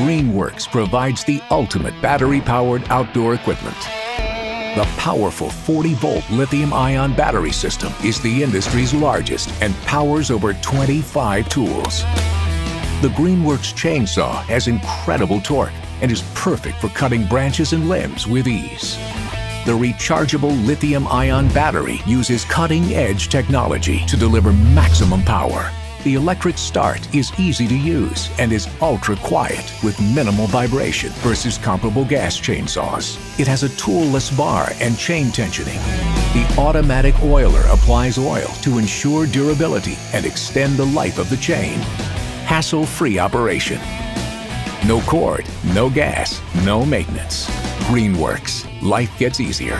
Greenworks provides the ultimate battery-powered outdoor equipment. The powerful 40-volt lithium-ion battery system is the industry's largest and powers over 25 tools. The Greenworks chainsaw has incredible torque and is perfect for cutting branches and limbs with ease. The rechargeable lithium-ion battery uses cutting-edge technology to deliver maximum power. The electric start is easy to use and is ultra-quiet with minimal vibration versus comparable gas chainsaws. It has a toolless bar and chain tensioning. The automatic oiler applies oil to ensure durability and extend the life of the chain. Hassle-free operation. No cord, no gas, no maintenance. Greenworks. Life gets easier.